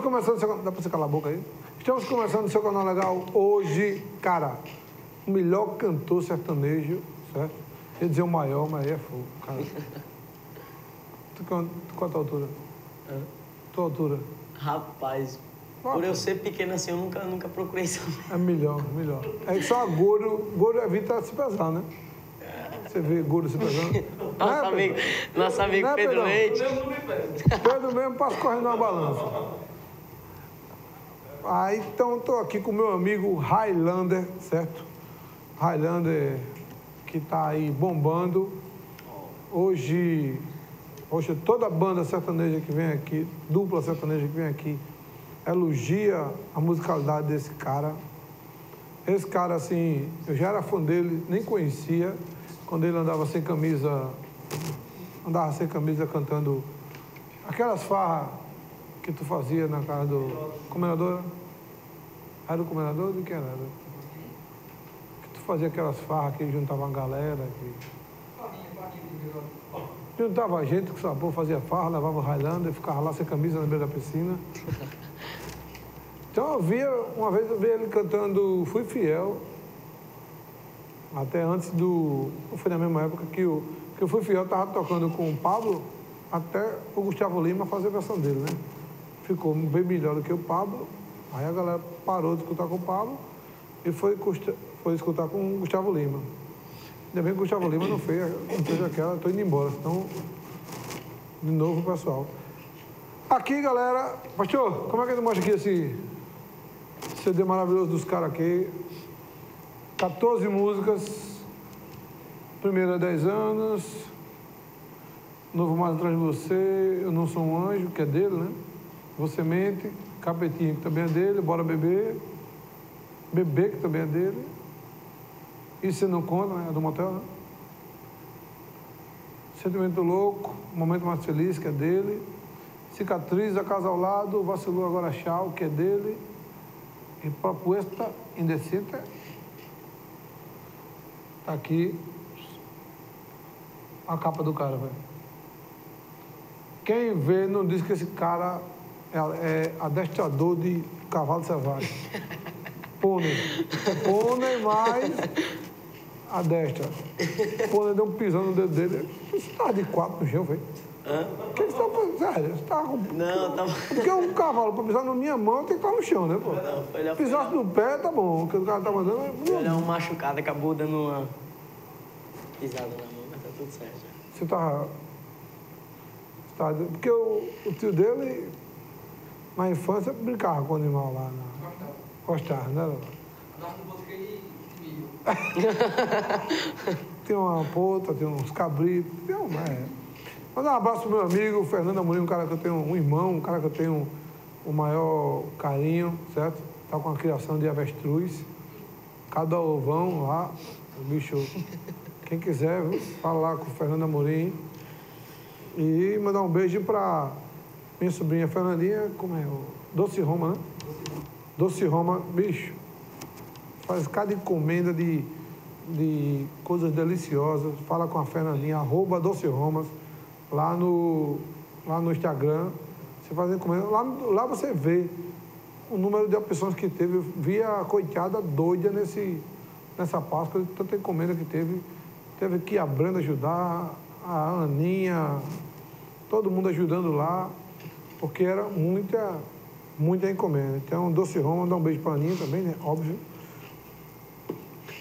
Estamos começando seu canal. Dá pra você calar a boca aí? Estamos começando o seu canal legal hoje, cara. O melhor cantor sertanejo, certo? Ia dizer o maior, mas aí é fogo, cara. Tu, quan- tu quanto altura? Tua altura? Rapaz, Ah, por eu ser pequeno assim, eu nunca, nunca procurei saber. É melhor, melhor. É só Goro. Goro evita se pesar, né? Você vê Goro se pesando. Nosso Né, amigo, Pedro? nosso amigo Né, Pedro Pedrão? Leite. Pedro mesmo passa correndo na balança. Aí então estou aqui com meu amigo Highlander, certo? Highlander que está aí bombando. Hoje, hoje toda a banda sertaneja que vem aqui, dupla sertaneja que vem aqui, elogia a musicalidade desse cara. Esse cara, assim, eu já era fã dele, nem conhecia, quando ele andava sem camisa, andava sem camisa cantando aquelas farras que tu fazia na casa do comendador. Era o comendador de quem era? Que tu fazia aquelas farras que juntava uma galera. Que... Juntava gente com sabor, fazia farra, levava o Highlander, ficava lá sem camisa na beira da piscina. Então eu via, uma vez eu vi ele cantando Fui Fiel, até antes do. Foi na mesma época que o, que o Fui Fiel estava tocando com o Pablo, até o Gustavo Lima fazer a versão dele, né? Ficou bem melhor do que o Pablo. Aí a galera parou de escutar com o Pablo e foi, foi escutar com o Gustavo Lima. Ainda bem que o Gustavo Lima não fez, não fez aquela, estou indo embora. Então, de novo, pessoal. Aqui, galera. Pastor, como é que ele mostra aqui esse CD maravilhoso dos caras aqui? 14 músicas. Primeira 10 anos. Novo Mais Atrás de Você. Eu Não Sou um Anjo, que é dele, né? Você Mente. Capetinho, que também é dele. Bora Beber. Bebê, que também é dele. E Você Não Conta, né? É do motel, né? Sentimento Louco. Momento Mais Feliz, que é dele. Cicatriz, A Casa ao Lado. Vacilou Agora Tchau, que é dele. E Propuesta Indecente. Tá aqui a capa do cara, velho. Quem vê não diz que esse cara é, é adestrador de cavalo selvagem. Pônei. Pônei mais adestra. Pônei deu um pisão no dedo dele. Você tava de quatro no chão, velho. Hã? O que você tá fazendo? Sério, você tava com... Não, tava. Porque um cavalo, pra pisar na minha mão, tem que estar no chão, né, pô? Não, Pisasse no pé, tá bom. O que o cara tá mandando é... olhar um machucado, acabou dando uma pisada na mão, mas tá tudo certo. já. Você tava... tava- Porque o, o tio dele, na infância, brincava com o animal lá. Na... Gostava, né? Lala? Tem uma pota, tem uns cabritos, tem um, é. Mandar um abraço pro meu amigo Fernando Amorim, um cara que eu tenho um irmão, um cara que eu tenho o maior carinho, certo? Tá com a criação de avestruz. Cada ovão lá, o bicho. Quem quiser, viu? fala lá com o Fernando Amorim. E mandar um beijo pra minha sobrinha Fernandinha, como é? Doce Roma, né? Doce Roma, bicho. Faz cada encomenda de, de coisas deliciosas. Fala com a Fernandinha, arroba Doce Romas, lá no, lá no Instagram. Você faz encomenda. Lá, lá você vê o número de pessoas que teve. Eu Vi a coitada doida nesse, nessa Páscoa, de tanta encomenda que teve. Teve que a Brenda ajudar, a Aninha, todo mundo ajudando lá, porque era muita, muita encomenda. Então, Doce Roma, dá um beijo pra Aninha também, né? Óbvio.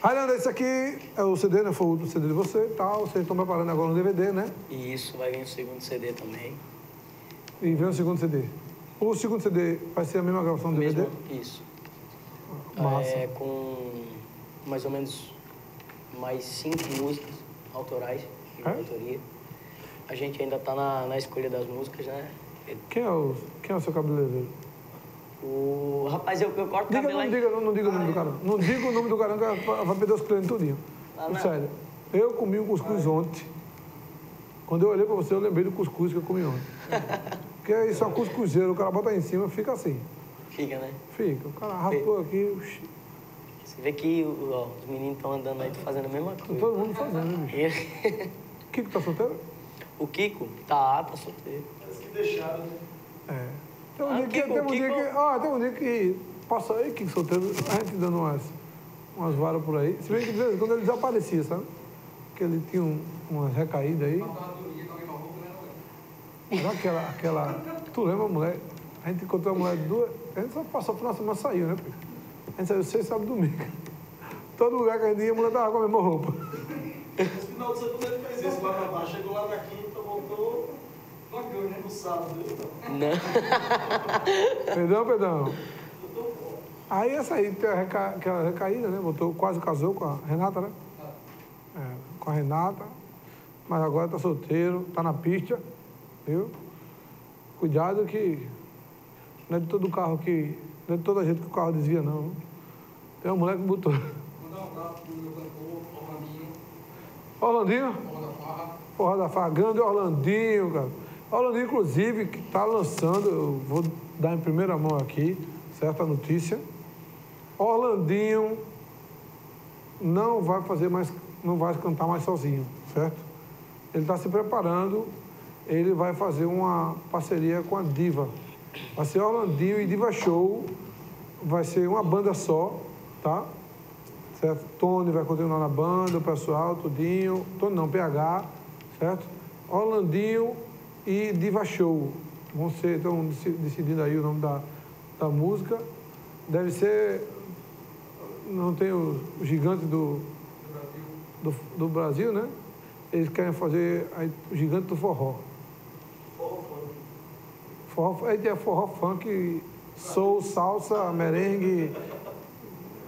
Highlander, esse aqui é o CD, né? Foi o CD de você e tal. Vocês estão preparando agora um DVD, né? E isso vai vir o segundo CD também. E vem o segundo CD. O segundo CD vai ser a mesma gravação do DVD? Mesmo, isso. Massa. É, com mais ou menos mais cinco músicas autorais, de É? autoria. A gente ainda tá na, na escolha das músicas, né? Quem é o, quem é o seu cabeleireiro? O rapaz, eu, eu corto Diga, cabelo não, aí. diga, não, não diga o nome do cara. Não diga o nome do cara, que vai perder os clientes tudinho. Ah. Sério. Eu comi um cuscuz ontem. Quando eu olhei pra você, eu lembrei do cuscuz que eu comi ontem. Porque é isso, é um cuscuzeiro, o cara bota em cima, fica assim. Fica, né? Fica. O cara rapou aqui, oxi, Você vê que ó, os meninos estão andando aí, fazendo a mesma coisa. todo mundo fazendo, né, bicho? Kiko tá solteiro? o Kiko tá, tá solteiro. É. Tem um Ah, dia que. Tem um dia que. Ah, tem um dia que. Passa aí, que solteiro, a gente dando umas, umas varas por aí. Se bem que de vez em quando ele desaparecia, sabe? Porque ele tinha um, umas recaídas aí. Era aquela, aquela. Tu lembra, mulher? A gente encontrou a mulher duas. A gente só passou por nossa semana saiu, né? A gente saiu seis, sábado e domingo. Todo lugar que a gente ia, a mulher tava com a mesma roupa. Esse final de semana ele fez isso lá pra baixo. Chegou lá na quinta, voltou né? No sábado. Não. Perdão, perdão. Aí essa aí, tem aquela recaída, né? Botou, quase casou com a Renata, né? É, com a Renata. Mas agora tá solteiro, tá na pista, viu? Cuidado que não é de todo carro que. Não é de toda gente que o carro desvia, não. Tem uma mulher que botou. Mandar um abraço pro meu cantor, Orlandinho, Orlandinho, Porra da Farra. porra da Farra, grande Orlandinho, cara. Orlandinho, inclusive, que tá lançando, eu vou dar em primeira mão aqui, certa notícia. Orlandinho não vai fazer mais, não vai cantar mais sozinho, certo? Ele está se preparando, ele vai fazer uma parceria com a Diva. Vai ser Orlandinho e Diva Show, vai ser uma banda só, tá? Certo? Tony vai continuar na banda, o pessoal, tudinho. Tony não, PH, certo? Orlandinho e Diva Show. Vão ser, estão deci- decidindo aí o nome da, da música. Deve ser. Não tem o, gigante do, do, do Brasil, né? Eles querem fazer o gigante do forró. Forró, aí tem forró funk, soul, salsa, merengue,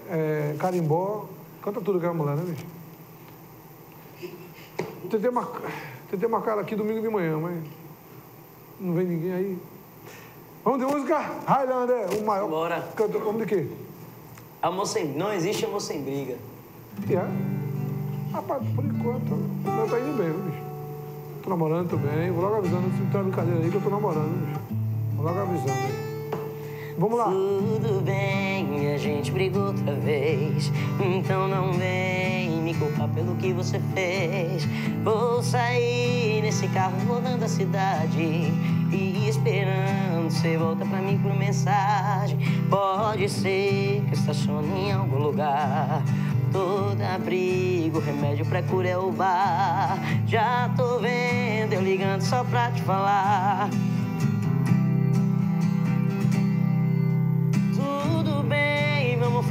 é, carimbó. Canta tudo que é mulher, né, bicho? Tentei, mar... Tentei marcar aqui domingo de manhã, mas não vem ninguém aí. Vamos de música? Highlander, o maior Bora. cantor. Vamos de quê? Amor sem... Não existe amor sem briga. E é? Rapaz, por enquanto, eu tô indo bem, bicho? Tô namorando também. Vou logo avisando, se tem brincadeira aí que eu tô namorando, bicho. Vou logo avisando aí. Vamos lá. Tudo bem, a gente brigou outra vez. Então não vem me culpar pelo que você fez. Vou sair nesse carro rodando a cidade e esperando você volta pra mim por mensagem. Pode ser que estacione em algum lugar. Todo abrigo, remédio pra cura é o bar. Já tô vendo eu ligando só pra te falar.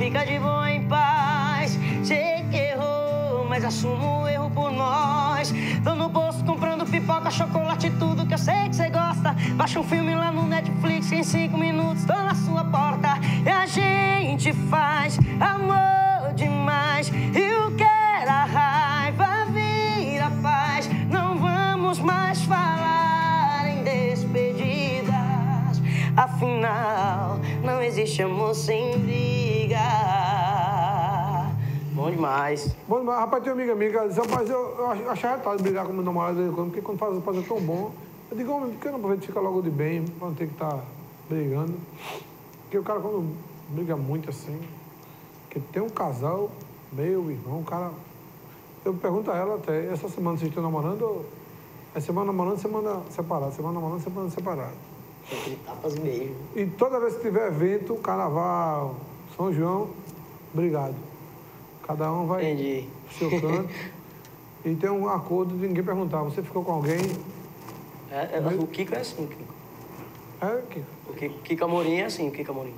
Ficar de boa em paz. Sei que errou, mas assumo o erro por nós. Tô no bolso comprando pipoca, chocolate, tudo que eu sei que você gosta. Baixa um filme lá no Netflix, em cinco minutos tô na sua porta. E a gente faz amor demais. E o que era raiva vira paz. Não vamos mais falar em despedidas. Afinal, não existe amor sem briga. Bom demais. Bom, mas, rapaz, tem uma amiga minha que ela disse, rapaz, eu, eu ach- achava brigar com meu namorado, porque quando faz, faz é tão bom. Eu digo, homem, por que não aproveita fica logo de bem, pra não ter que estar brigando? Porque o cara, quando briga muito assim, que tem um casal, meu irmão, o cara... Eu pergunto a ela até, essa semana vocês estão namorando ou... É semana namorando, semana separada, semana namorando, semana separada. Tapas e beijo. E toda vez que tiver evento, carnaval, São João, obrigado. Cada um vai Entendi. pro seu canto. e tem um acordo de ninguém perguntar, você ficou com alguém? É, é, o Kiko é assim, Kiko. É, que... O Kiko, Kiko Amorim é assim, o Kiko Amorim.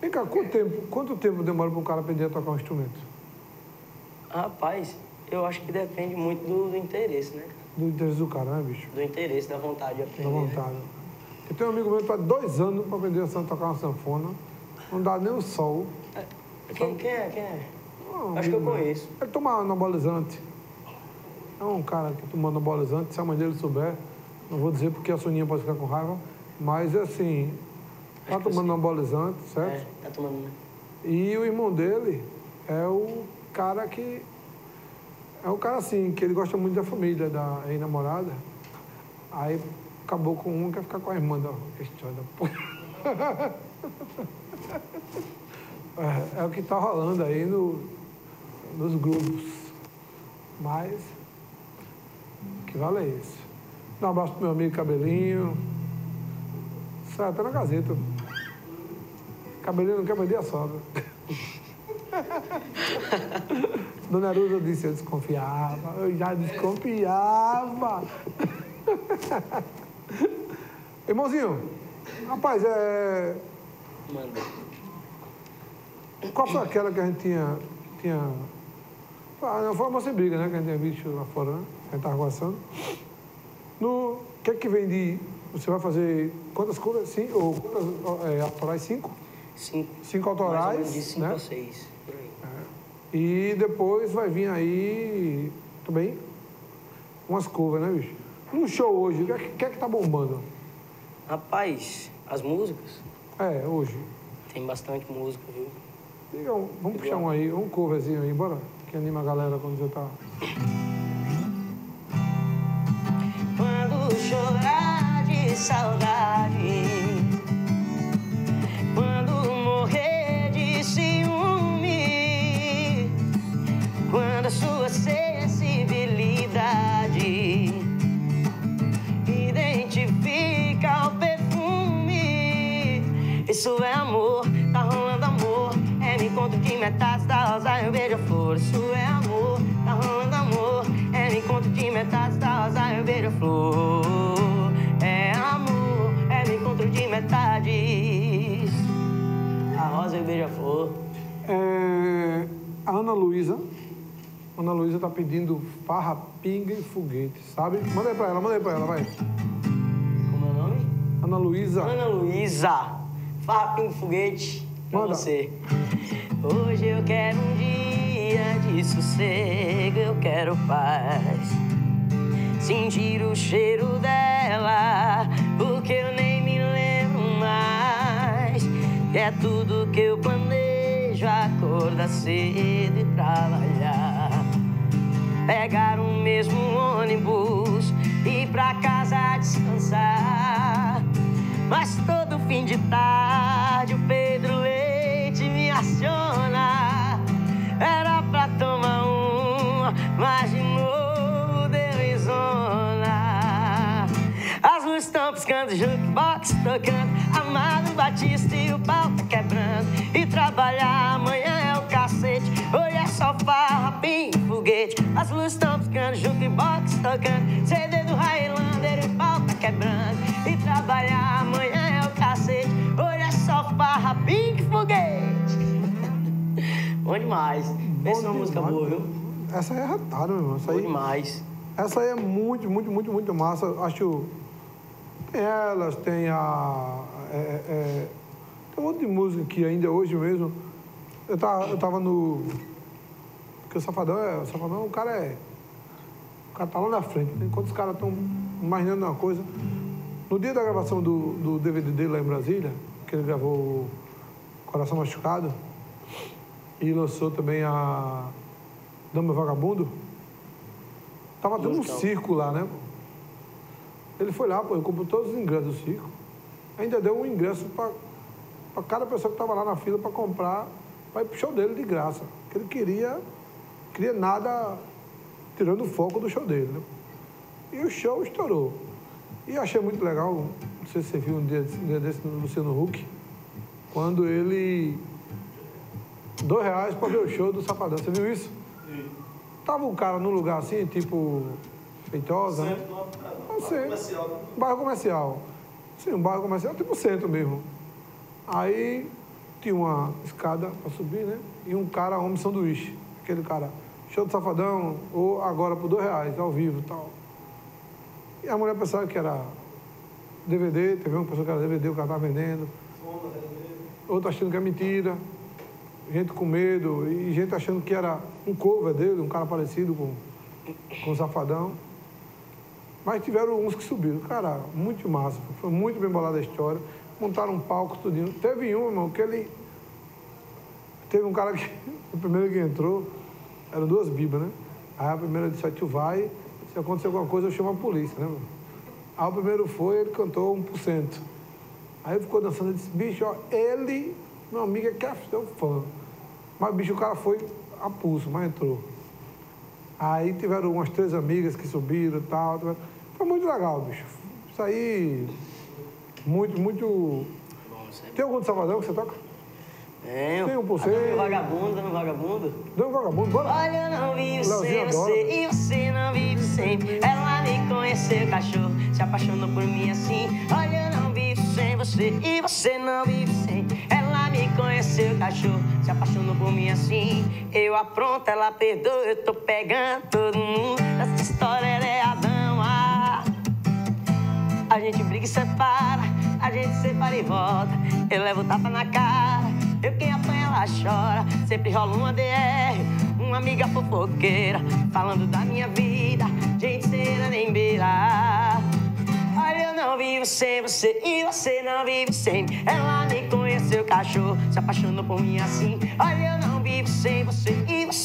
Vem cá, quanto tempo, quanto tempo demora para um cara aprender a tocar um instrumento? Rapaz, eu acho que depende muito do, do interesse, né? Do interesse do cara, né, bicho? Do interesse, da vontade de aprender. Da né? vontade. Eu tenho um amigo meu que está dois anos para aprender a tocar uma sanfona. Não dá nem o sol. Quem, quem é? Quem é? Um Acho que eu meu. conheço. Ele toma anabolizante. É um cara que toma anabolizante, se a mãe dele souber, não vou dizer porque a Soninha pode ficar com raiva, mas assim, tá Acho tomando anabolizante, certo? É, tá tomando, né? E o irmão dele é o cara que. É o cara assim, que ele gosta muito da família, da ex-namorada. Aí acabou com um, quer ficar com a irmã da história da porra. É, é o que tá rolando aí no, nos grupos. Mas o que vale é isso. Dá um abraço pro meu amigo Cabelinho. Sai até na Gazeta. Cabelinho não quer perder a sogra. Dona Arusa disse, eu desconfiava, eu já desconfiava. Irmãozinho, rapaz, é. Manda. Qual foi aquela que a gente tinha. tinha... Ah, não foi a moça briga, né? Que a gente tinha visto lá fora, né? A gente estava conversando. No. O que é que vem de. Você vai fazer quantas cores? Cinco? Ou quantas é, autorais? Cinco? Cinco. Cinco Mais ou autorais. menos de cinco né? a seis. Por aí. E depois vai vir aí também umas covers, né, bicho? No show hoje, o que é que, que é que tá bombando? Rapaz, as músicas, É, hoje. tem bastante música, viu? Vamos puxar um aí, um coverzinho aí, bora. Que anima a galera quando você tá. Quando chorar de saudade, quando morrer de ciúme, quando a sua sensibilidade identifica o perfume, isso é amor, encontro de metades da rosa e um beija-flor, isso é amor, tá rolando amor, é me encontro de metades da rosa e um beija-flor, é amor, é me encontro de metades, a rosa e o beija-flor. É, a Ana Luísa. Ana Luísa tá pedindo farra, pinga e foguete, sabe? Manda aí pra ela, manda aí pra ela, vai. Como é o nome? Ana Luísa. Ana Luísa, farpinho foguete pra Manda. você. Hoje eu quero um dia de sossego, eu quero paz. Sentir o cheiro dela, porque eu nem me lembro mais. É tudo que eu planejo, acordar cedo e trabalhar pegar o mesmo ônibus e ir pra casa descansar. Mas todo fim de tarde o Pedro Era pra tomar uma, mas de novo deu. As luzes estão piscando, jukebox tocando. Amado Batista e o pau tá quebrando. E trabalhar amanhã é o cacete. Hoje é só farra, pim, foguete. As luzes estão piscando, jukebox tocando. CD do Highlander e o pau tá quebrando. E trabalhar amanhã é o cacete. É só farra, pim, foguete. Bom demais. Pensa numa música boa, viu? Essa aí é arretada, meu irmão. Essa aí, demais. essa aí é muito, muito, muito, muito massa. Acho. Tem elas, tem a. é, é, tem um monte de música que ainda hoje mesmo. Eu tava, eu tava no. Porque o Safadão é. O Safadão, o cara é. O cara tá lá na frente. né? Enquanto os caras estão imaginando uma coisa. No dia da gravação do, do DVD dele lá em Brasília, que ele gravou Coração Machucado, e lançou também a Dama Vagabundo, tava tendo um circo lá, né? Ele foi lá, pô, ele comprou todos os ingressos do circo. Ainda deu um ingresso para cada pessoa que estava lá na fila para comprar, para ir pro show dele de graça. Porque ele queria, queria nada tirando o foco do show dele, né? E o show estourou. E eu achei muito legal, sei se você viu um dia, um dia desse no Luciano Huck, quando ele. Dois reais para ver o show do Safadão. Você viu isso? Tava um cara num lugar assim, tipo. Feitosa, né? Centro, não, Não comercial. né? Um bairro comercial. Sim, um bairro comercial, tipo centro mesmo. Aí tinha uma escada para subir, né? E um cara, homem sanduíche. Aquele cara, show do Safadão, ou agora por dois reais, ao vivo e tal. E a mulher pensava que era DVD, teve uma pessoa que era DVD, o cara estava vendendo. Outro achando que é mentira. Gente com medo. E gente achando que era um cover dele, um cara parecido com, com o Safadão. Mas tiveram uns que subiram. Cara, muito massa. Foi muito bem bolada a história. Montaram um palco, tudinho. Teve um, irmão, que ele. Teve um cara que. O primeiro que entrou, eram duas bibas, né? Aí a primeira disse: "Ó, tu vai, se acontecer alguma coisa, eu chamo a polícia, né, mano? Aí o primeiro foi, ele cantou 1%. Aí ficou dançando e disse: bicho, ó, ele, meu amigo, é que é fã. Mas, bicho, o cara foi a pulso, mas entrou. Aí tiveram umas três amigas que subiram e tal. Foi muito legal, bicho. Isso aí. Muito, muito. Tem algum de Salvador que você toca? Tenho. Tem um por você. vagabundo, dando vagabundo. Um vagabundo, bora. Olha, eu não vivo sem você e você não vive sem. Ela me conheceu, cachorro, se apaixonou por mim assim. Olha, eu não vivo sem você e você não vive sem. Ela me conheceu, cachorro, se apaixonou por mim assim. Eu apronto, ela perdoa, eu tô pegando todo mundo. Essa história é a dama. A gente briga e separa, a gente separa e volta. Eu levo tapa na cara, eu quem apanha ela chora. Sempre rola uma DR, uma amiga fofoqueira, falando da minha vida, gente cera nem beira. Olha, eu não vivo sem você e você não vive sem mim. Ela me conheceu, cachorro, se apaixonou por mim assim. Olha, eu não vivo sem você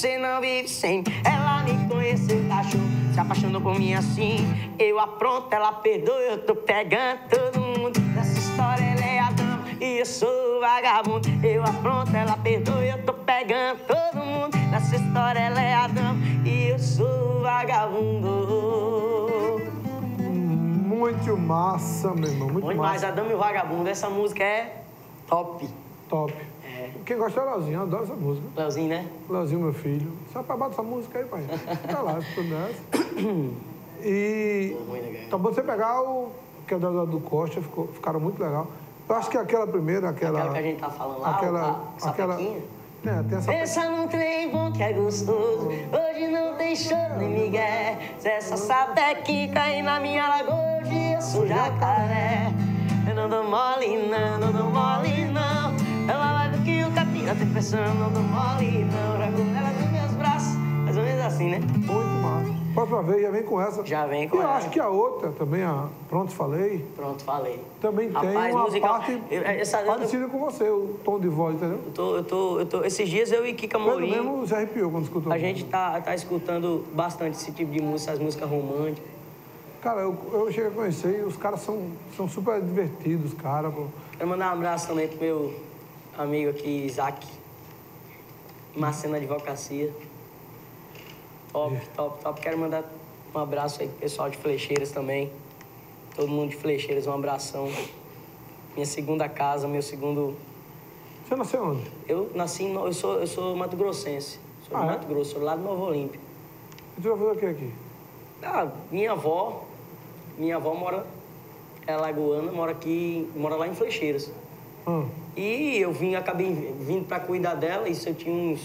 você não vive sem. Ela me conheceu, cachorro, se apaixonou por mim assim. Eu apronto, ela perdoa, eu tô pegando todo mundo. Nessa história ela é a dama e eu sou o vagabundo. Eu apronto, ela perdoa, eu tô pegando todo mundo. Nessa história ela é a dama e eu sou o vagabundo. Muito massa, meu irmão. Muito demais, massa. a Dama e o Vagabundo. Essa música é top. Top. É. Quem gosta é o Leozinho, eu adoro essa música. Leozinho, né? Leozinho, meu filho. Só pra bater essa música aí, pai. Fica lá, escutando essa. E tá bom você pegar o que é do, do Costa, ficou, ficaram muito legal. Eu acho que aquela primeira, aquela. Aquela que a gente tá falando lá, aquela, a aquela, é, tem essa. Pensa num trem bom que é gostoso. Hoje não tem choro nem migué. Se essa sapequinha cair na minha lagoa, hoje eu sou jacaré. Eu não dou mole, não, não dou mole, que o capira tem pressão, não dou mole, não. Ela nos meus braços. Mais ou menos assim, né? Muito massa. Próxima vez já vem com essa. Já vem com E eu ela. acho que a outra também, a Pronto Falei, Pronto, falei. também tem Rapaz, uma musical- parte eu- essa- eu- parecida com você, o tom de voz, entendeu? Eu tô, eu tô, eu tô, esses dias eu e Kika Pedro Morim, mesmo se arrepiou quando escutou. a gente tá, tá escutando bastante esse tipo de música, as músicas românticas. Cara, eu, eu cheguei a conhecer e os caras são, são super divertidos, cara. pô. Quero mandar um abraço também pro meu amigo aqui, Isaac. Marcena Advocacia. Top, top, top. Quero mandar um abraço aí pro pessoal de Flecheiras também. Todo mundo de Flecheiras, um abração. Minha segunda casa, meu segundo. Você nasceu onde? Eu nasci em. No- Eu sou, eu sou Mato Grossense. Sou Ah, de é? Mato Grosso, sou lá do Novo Olímpio. E tu vai fazer o que aqui? Ah, minha avó, minha avó mora, é lagoana, mora aqui, mora lá em Flecheiras. Ah, E eu vim, acabei vindo para cuidar dela, isso eu tinha uns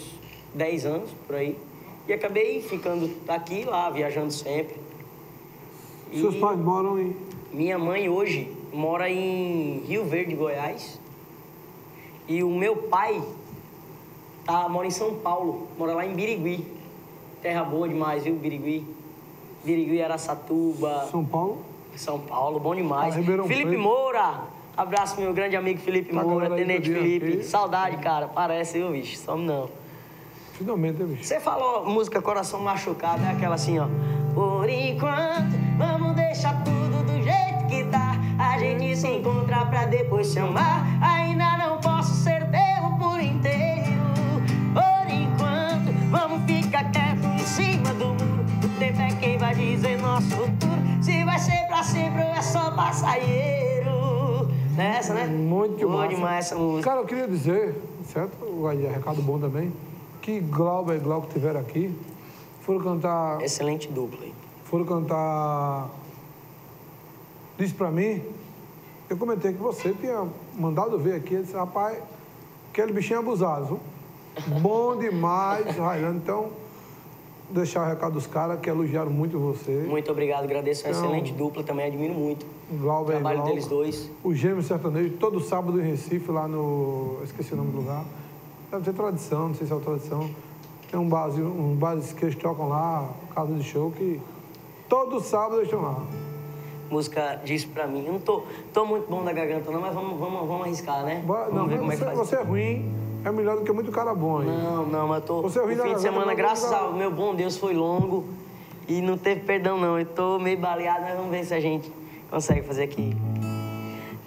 10 anos por aí. E acabei ficando aqui, lá, viajando sempre. E Seus pais moram em. minha mãe hoje mora em Rio Verde, Goiás. E o meu pai tá, mora em São Paulo, mora lá em Birigui. Terra boa demais, viu, Birigui? Birigui, Araçatuba. São Paulo? São Paulo, bom demais. Ah, Felipe. Moura, abraço meu grande amigo Felipe Tá, Moura, aí Tenente dia Felipe. Saudade, cara, parece, viu, bicho? Some não. Finalmente, né, bicho? Você falou música Coração Machucado, é aquela assim, ó. Por enquanto, vamos deixar tudo do jeito que tá. A gente se encontra pra depois se amar. Ainda não posso ser teu por inteiro. Por enquanto, vamos ficar quieto em cima do muro. O tempo é quem vai dizer nosso futuro. Se vai ser pra sempre ou é só passageiro. Nessa, né? Muito Boa massa. demais essa música. Cara, eu queria dizer, certo? Aí, é recado bom também, que Glauber e Glauco estiveram aqui, foram cantar. Excelente dupla aí. Foram cantar. Disse pra mim, eu comentei que você tinha mandado ver aqui, ele disse, rapaz, aquele bichinho é abusado. viu? Bom demais, Railan. Então, deixar o recado dos caras que elogiaram muito você. Muito obrigado, agradeço. É uma Então- excelente dupla, também admiro muito. O Glauber e trabalho Glauco. deles dois. O Gêmeo Sertanejo, todo sábado em Recife, lá no. esqueci o nome do lugar. Deve ter tradição, não sei se é tradição. Tem um barzinho, um bar que eles tocam lá, casa de show, que todo sábado eles estão lá. Música disse pra mim. Eu não tô, tô muito bom da garganta, não, mas vamos, vamos, vamos arriscar, né? Bora- Vamos Não, ver como é que faz. você é ruim, é melhor do que muito cara bom aí. Não, não, mas tô. Você é o fim de semana, graças ao meu bom Deus, foi longo e não teve perdão, não. Eu tô meio baleado, mas vamos ver se a gente consegue fazer aqui.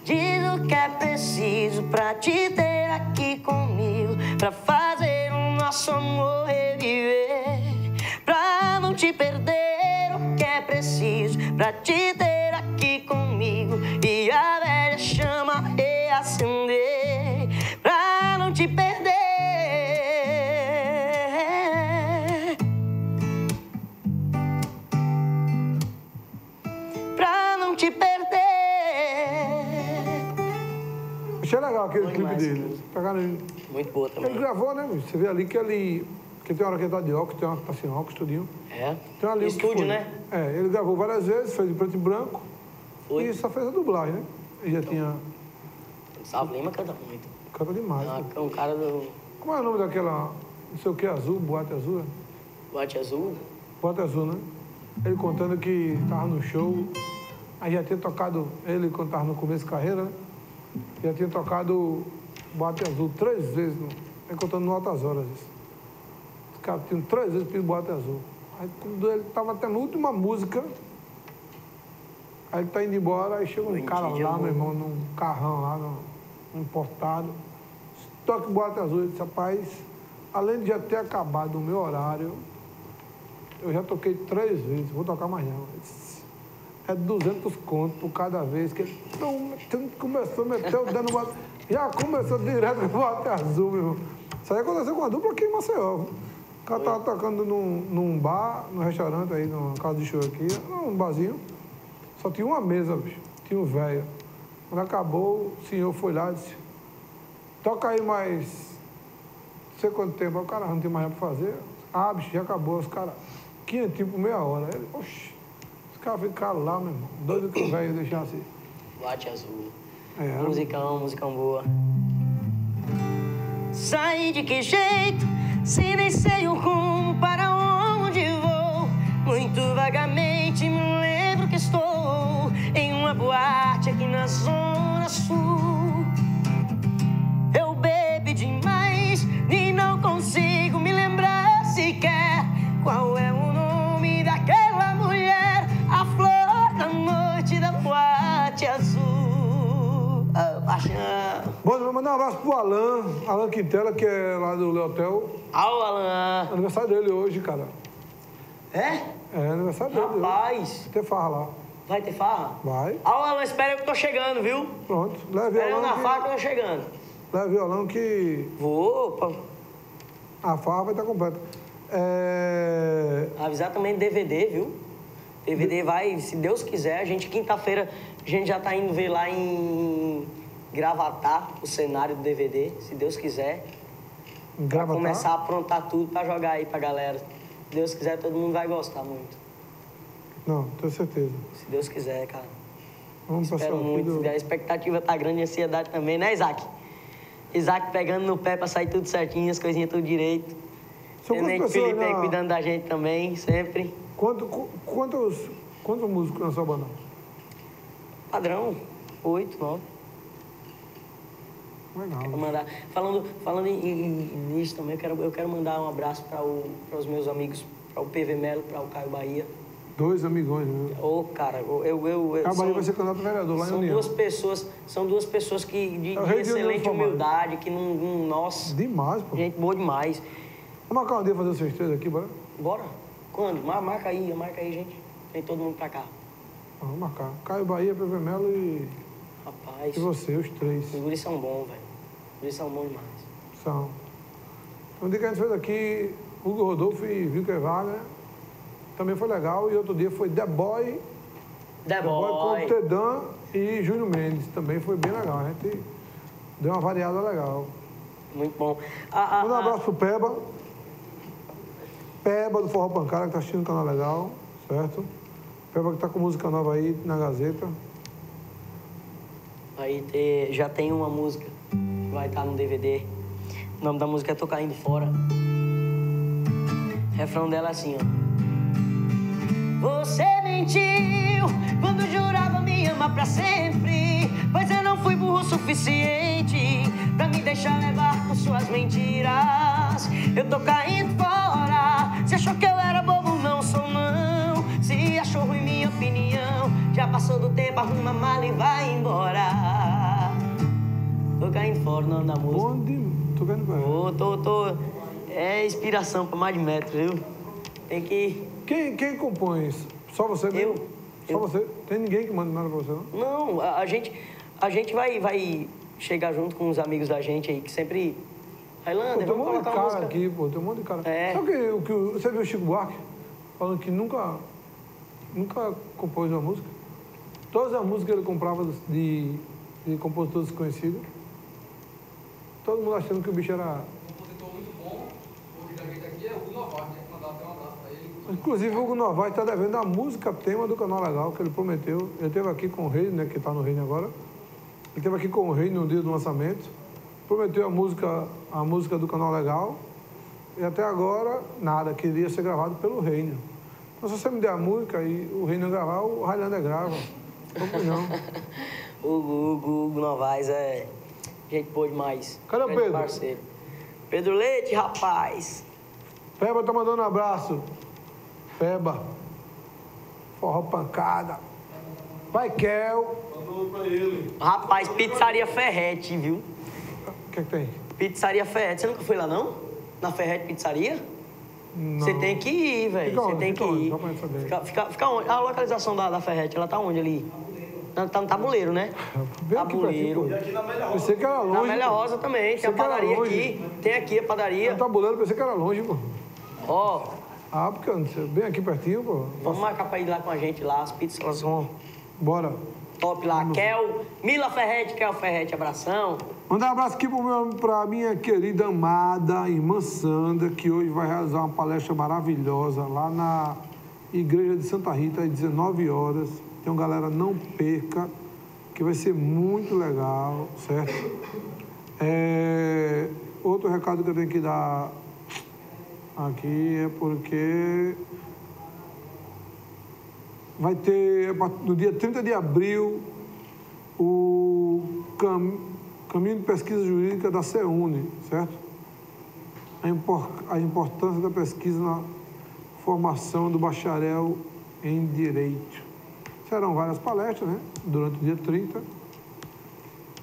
Diz o que é preciso pra te ter aqui comigo, pra fazer o nosso amor reviver, pra não te perder. O que é preciso pra te ter aqui comigo e a aquele clipe demais dele. Pegaram ele. Muito boa Ele também. gravou, né? Você vê ali que ele. Que tem uma hora que ele tá de óculos, tem uma que tá sem óculos, tudinho. É. Tem ali o Estúdio, né? É, ele gravou várias vezes, fez em preto e branco. Foi. E só fez a dublagem, né? Ele já tinha. Salvo Lima canta muito. Canta demais. É pô. um- cara do Como é o nome daquela. Não sei o que azul, boate azul? é? Boate Azul. Boate azul, né? Ele contando que tava no show. Aí já tinha tocado, ele quando tava no começo de carreira, né? Já tinha tocado Boate Azul três vezes, no, ele contando no Altas Horas isso. Os caras tinham três vezes pedido Boate Azul. Aí quando ele tava até na última música, aí ele tá indo embora, aí chega um Doentinho cara lá, amor. meu irmão, num carrão lá, num, num importado. Toque Boate Azul. Ele disse, rapaz, além de já ter acabado o meu horário, eu já toquei três vezes, vou tocar mais não. É 200 conto cada vez que ele começou a meter o dedo no. Já começou direto com o bate azul, meu irmão. Isso aí aconteceu com a dupla aqui em Maceió. O cara tava tocando num, num bar, num restaurante aí, numa casa de show aqui, num barzinho. Só tinha uma mesa, bicho. Tinha um velho. Quando acabou, o senhor foi lá e disse, toca aí mais não sei quanto tempo, o cara não tem mais nada pra fazer. Ah, bicho, já acabou, os caras. Quinhentinho por meia hora. Ele, oxi, os caras ficaram lá, meu irmão. Doido que o velho deixasse. Boate Azul. É, Musicão, musicão boa. Saí de que jeito, se nem sei o rumo para onde vou. Muito vagamente me lembro que estou em uma boate aqui na Zona Sul. Paixão. Bom, vou mandar um abraço pro Alan, Alan Quintela, que é lá do Leotel. Ao Alan. Aniversário dele hoje, cara. É? É aniversário dele. hoje. Rapaz, Vai ter farra lá. vai ter farra? Vai. Ao Alan, espera que eu tô chegando, viu? Pronto. Leve Espera na violão. faca que Que, eu tô chegando. leve violão que Vou, opa. a farra vai estar completa. É... Avisar também DVD, viu? DVD vai, se Deus quiser, a gente quinta-feira, a gente já tá indo ver lá em Gravatar o cenário do DVD, se Deus quiser. Pra Gravatar. começar a aprontar tudo pra jogar aí pra galera. Se Deus quiser, todo mundo vai gostar muito. Não, tenho certeza. Se Deus quiser, cara. Vamos passar Espero aqui muito. do... A expectativa tá grande a ansiedade também, né, Isaac? Isaac pegando no pé pra sair tudo certinho, as coisinhas tudo direito. São Tenente Felipe aí na- cuidando da gente também, sempre. Quanto, qu- quantos, quantos músicos na sua banda? Padrão, oito, nove. Quero mandar, falando falando em, em- nisso também, eu quero, eu quero mandar um abraço para os meus amigos, para o PV Melo, para o Caio Bahia. Dois amigões, viu? Ô, cara, eu... eu, eu, são- aí vai ser candidato vereador lá em São União. duas pessoas, são duas pessoas que de, É de excelente humildade, que não, não nossa, Demais, pô. gente boa demais. Vamos marcar um dia fazer vocês três aqui, bora? Bora? Quando? Mar- Marca aí, marca aí, gente. Vem todo mundo pra cá. Vamos marcar. Caio Bahia, PV Melo e, Rapaz, e você, os três. os guris são bons, velho. Guris são bons demais. São. Um dia que a gente fez aqui, Hugo Rodolfo e Wilker Wagner, também foi legal. E outro dia foi The Boy, The The Boy Boy. com Tedan e Júnior Mendes. Também foi bem legal. A gente deu uma variada legal. Muito bom. Ah, ah, um ah, abraço pro Peba. Peba do Forró Pancada, que tá assistindo o canal legal, certo? Peba que tá com música nova aí na Gazeta. Aí te- já tem uma música vai estar no DVD. O nome da música é Tô Caindo Fora. O refrão dela é assim, ó. Você mentiu quando jurava me amar pra sempre. Pois eu não fui burro o suficiente pra me deixar levar por suas mentiras. Eu tô caindo fora. Se achou que eu era bobo, não sou não. Se achou ruim minha opinião, já passou do tempo, arruma mala e vai embora. Tô caindo fora o nome da música. Bom de... Tô vendo pra Ô, tô, tô. É inspiração pra mais de metro, viu? Tem que. Quem, quem compõe isso? Só você mesmo? Eu. Só Eu. você? Tem ninguém que manda nada pra você, não? Não, a, a gente, a gente vai, vai chegar junto com os amigos da gente aí, que sempre. Highlander, tem um vamos monte de colocar cara música. aqui, pô. Tem um monte de cara. É. Sabe o que, o que você viu o Chico Buarque falando que nunca, nunca compôs uma música? Todas as músicas ele comprava de, de compositores desconhecidos. Todo mundo achando que o bicho era. Inclusive, o Hugo Novaes está devendo a música tema do Canal Legal, que ele prometeu. Ele esteve aqui com o Rei, né, que está no Reino agora. Ele esteve aqui com o Rei no dia do lançamento. Prometeu a música, a música do Canal Legal. E até agora, nada, queria ser gravado pelo Reino. Então, se você me der a música e o Reino gravar, o Highlander grava. Como não? Hugo, Hugo, Hugo Novaes é gente boa demais. Cadê o Pedro? Parceiro. Pedro Leite, rapaz. Peba tá mandando um abraço. Peba. Forró pancada. Vai, Kel. Mandou pra ele. Rapaz, pizzaria Ferrete, viu? O que, é que tem? Pizzaria Ferrete. Você nunca foi lá, não? Na Ferrete Pizzaria? Não. Você tem que ir, velho. Você tem que ir. Fica, fica, fica onde? A localização da, da Ferrete, ela tá onde ali? Ela tá no tabuleiro, né? Vem aqui pra aqui, pô. Tabuleiro. Aqui na Pensei que era longe. Na Amélia. Rosa também, tem a padaria longe. aqui. Tem aqui a No padaria. tabuleiro, pensei que era longe, pô. Ó, Ah, porque eu não sei. Bem aqui pertinho, pô. vamos marcar pra ir lá com a gente lá. As pizzas elas são Bora. top lá. Kel, Mila Ferrete, Kel Ferrete, abração. Mandar um abraço aqui pro meu, pra minha querida amada irmã Sandra, que hoje vai realizar uma palestra maravilhosa lá na Igreja de Santa Rita, às 19 horas. Então, galera, não perca, que vai ser muito legal, certo? É, outro recado que eu tenho que dar aqui é porque vai ter, no dia 30 de abril, o cam- Caminho de Pesquisa Jurídica da CEUNE, certo? A, a importância da pesquisa na formação do bacharel em Direito. Serão várias palestras, né? Durante o dia 30.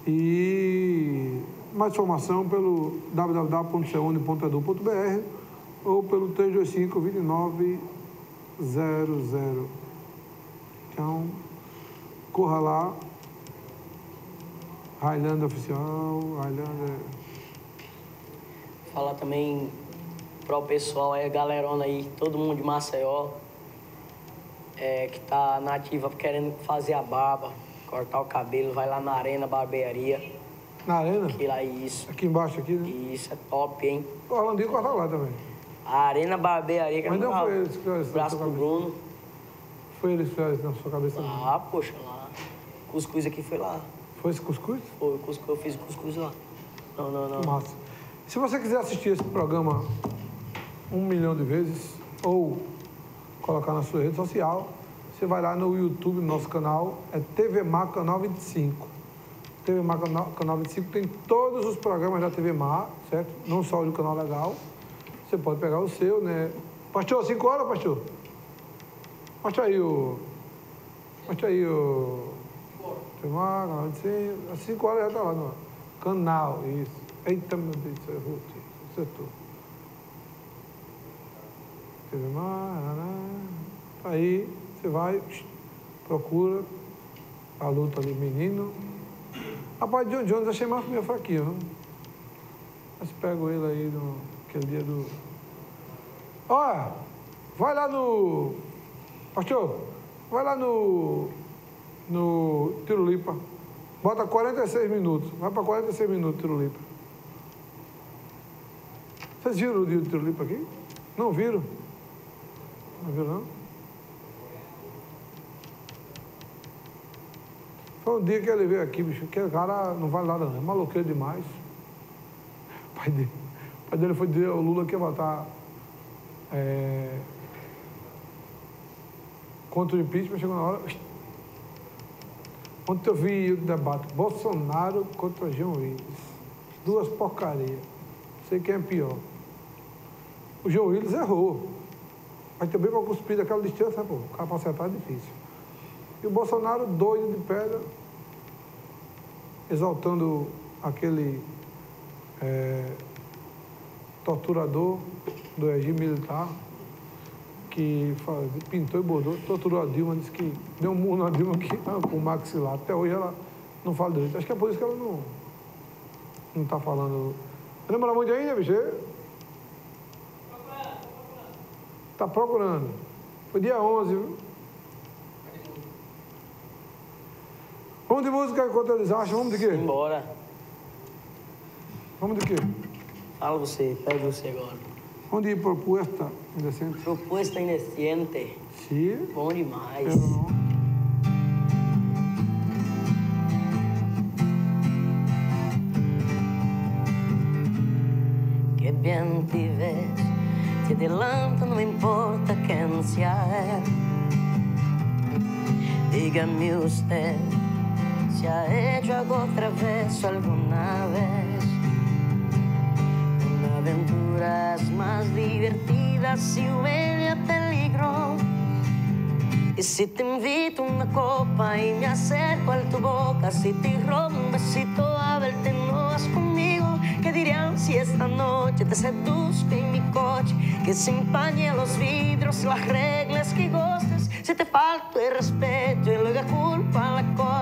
E mais informação pelo www.ceune.edu.br ou pelo 325-2900. Então, corra lá. Highlander Oficial, Highlander... Falar também para o pessoal a galerona aí, todo mundo de Maceió, é, que tá na ativa querendo fazer a barba, cortar o cabelo, vai lá na Arena Barbearia, Na arena? que lá isso. Aqui embaixo, aqui, né? Isso é top, hein? O Orlandinho corta lá também. A Arena Barbearia, que Mas é não foi eles que fizeram isso na Braço pro. Bruno. Foi eles que fizeram isso na sua cabeça, não. Ah, poxa, lá. Cuscuz aqui foi lá. Foi esse cuscuz? Foi, cuscuz, eu fiz cuscuz lá. Não, não, não. Massa. Se você quiser assistir esse programa um milhão de vezes ou colocar na sua rede social, você vai lá no YouTube, no nosso canal, é TV Mar Canal 25. TV Mar Canal, canal 25 tem todos os programas da TV Mar, certo? Não só o do Canal Legal. Você pode pegar o seu, né? Pastor, 5 horas, pastor? Mostra aí o. Mostra aí o. TV Mar, Canal 25. Às 5 horas já está lá no canal, isso. Eita, meu Deus errou, acertou. TV Mar, aí, você vai, procura a luta ali, menino. Rapaz, John Jones achei mais meio fraquinho, viu? Mas pego ele aí no aquele dia do. Olha, vai lá no. Pastor, vai lá no. No Tirulipa. Bota 46 minutos. Vai para 46 minutos, Tirulipa. Vocês viram o dia do Tirulipa aqui? Não viram? Não viram, não? Foi um dia que ele veio aqui, bicho. Aquele cara não vale nada, não. É maloqueiro demais. O pai dele, o pai dele foi dizer ao Lula que ia votar é, contra o impeachment, chegou na hora. Ontem eu vi o debate Bolsonaro contra João Willis. Duas porcarias. Sei quem é pior. O João Willis errou. Mas também para cuspir daquela distância, pô, o cara para acertar é difícil. E o Bolsonaro doido de pedra, exaltando aquele é, torturador do regime militar, que pintou e bordou, torturou a Dilma, disse que deu um murro na Dilma aqui com o maxilar. Até hoje ela não fala direito. Acho que é por isso que ela não não está falando. Lembra muito ainda, bicho? Está procurando. Foi dia 11, viu? Vamos de música enquanto eles acham. Vamos de quê? Embora. Vamos de quê? Fala você, pede você agora. Vamos de propuesta indecente. Proposta indecente. Sim. Bom demais. Pero no. Qué bien te ves, te adelanto, me importa quién sea él. Dígame usted si ha hecho algo otra vez o alguna vez. Una aventura es más divertida si huele a peligro. Y si te invito una copa y me acerco a tu boca, si te robo un besito a verte no vas conmigo, ¿qué dirían si esta noche te seduzco en mi coche? Que se empañen los vidrios, las reglas que gostes, si te falto el respeto y luego culpa la col,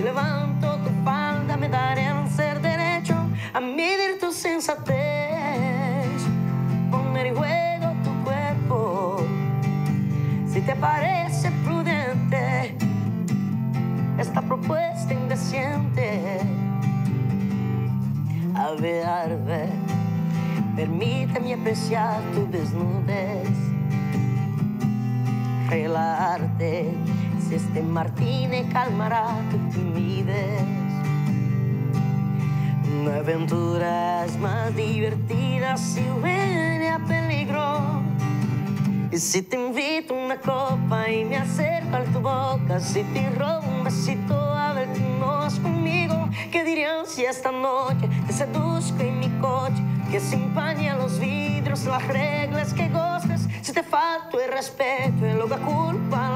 si levanto tu falda me darían ser derecho a medir tu sensatez, poner en juego tu cuerpo. Si te parece prudente esta propuesta indecente, a a ver, permíteme apreciar tu desnudez, relajarte, si este martini calmará tu timidez. Una aventura es más divertida si huele a peligro. Y si te invito una copa y me acerco a tu boca, si te robo un besito a ver no vas conmigo, ¿qué dirían si esta noche te seduzco en mi coche? Que se empañan los vidrios, las reglas que gostes, si te falto el respeto y luego culpa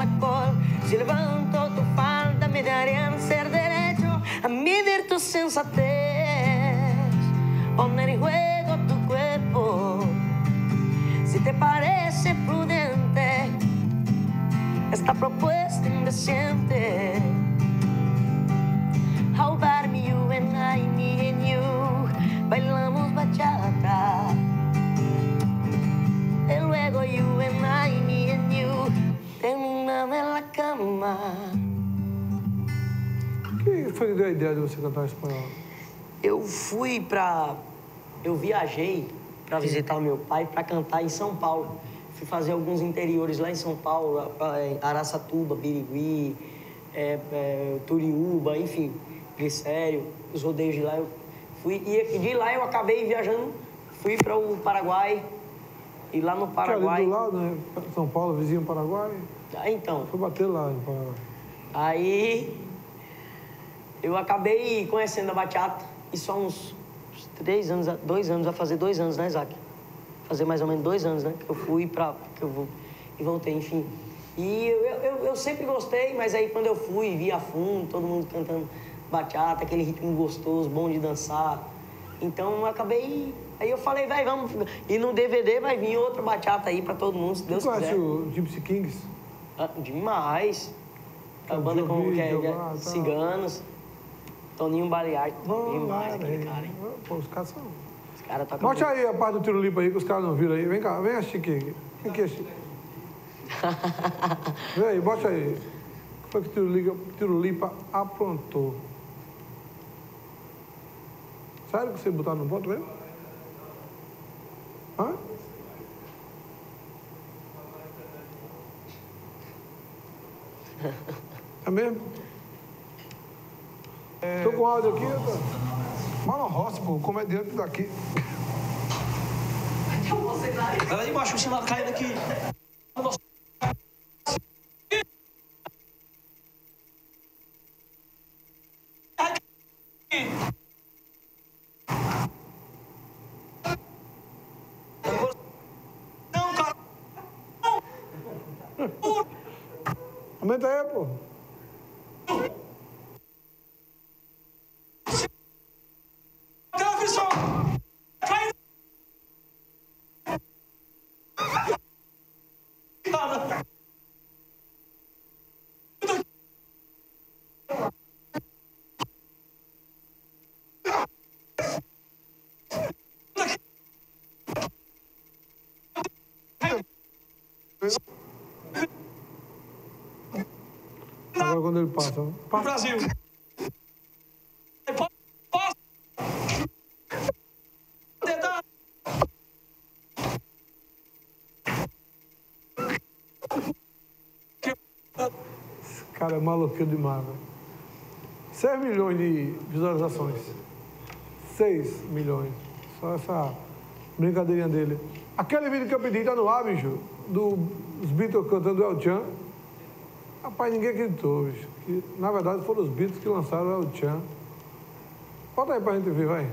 si levanto tu falda me darían ser derecho a medir tu sensatez, poner en juego tu cuerpo si te parece prudente esta propuesta indecente. How about me, you and I, me and you, bailamos bachata. Y luego you and I, me and you, terminamos en la cama. Quem foi que deu a ideia de você cantar em espanhol? Eu fui pra. Eu viajei pra visitar o meu pai pra cantar em São Paulo. Fui fazer alguns interiores lá em São Paulo, Araçatuba, Birigui, eh, eh, Turiúba, enfim, Glicério, os rodeios de lá. Eu fui, e de lá eu acabei viajando, fui para o Paraguai. E lá no Que é ali Paraguai. do lado, né? São Paulo, vizinho Paraguai. Ah, então, Foi bater lá no Paraguai. Aí eu acabei conhecendo a bachata e só uns três anos, dois anos, vai fazer dois anos, né, Isaac? Fazer mais ou menos dois anos, né? Que eu fui pra. que eu vou e voltei, enfim. E eu, eu, eu sempre gostei, mas aí quando eu fui, vi a fundo, todo mundo cantando bachata, aquele ritmo gostoso, bom de dançar. Então eu acabei. Aí eu falei, vai, vamos. E no DVD vai vir outra bachata aí pra todo mundo, se Deus Você conhece quiser. o Gypsy Kings? Ah, demais. A Então, banda como que é, Diogo, é, tá. Ciganos, Toninho Balear. Demais lá, aquele cara, hein? Pô, os caras são... Os caras tocam Mostra aí a parte do Tirulipa aí que os caras não viram aí. Vem cá, vem a aqui. Vem aqui, Chique. Vem aí, bota aí. O que foi que o Tirulipa, Tirulipa aprontou? Sério que você botaram no ponto mesmo? Hã? É mesmo? Tô com áudio aqui, tá? Mano Rossi, pô, comediante daqui. Vai lá embaixo, o sinal caindo aqui. Não, cara. Aumenta aí, pô. quando ele passa? passa. Brasil. Esse cara é maluquinho demais, velho. 6 milhões de visualizações. 6 milhões. Só essa brincadeirinha dele. Aquele vídeo que eu pedi, tá no ar, bicho, dos Beatles cantando El Chan. Rapaz, ninguém acreditou, bicho. Que, na verdade, foram os Beatles que lançaram o El Chan. Bota aí pra gente ver, vai.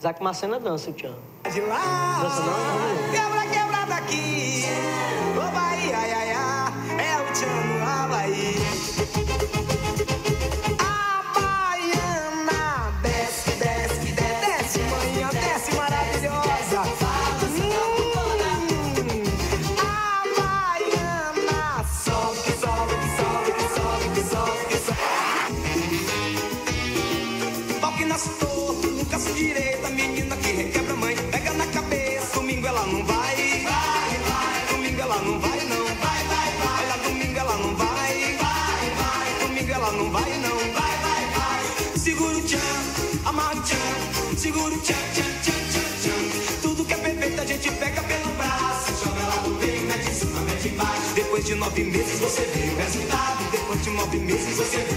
Zac Macena dança, o Tchan. de lá. Dança não? Vamos ver. Quebra, quebra daqui. Tudo que é perfeito a gente pega pelo braço, joga lá no meio, mete em cima, mete embaixo. Depois de nove meses você vê o resultado. Depois de nove meses você vê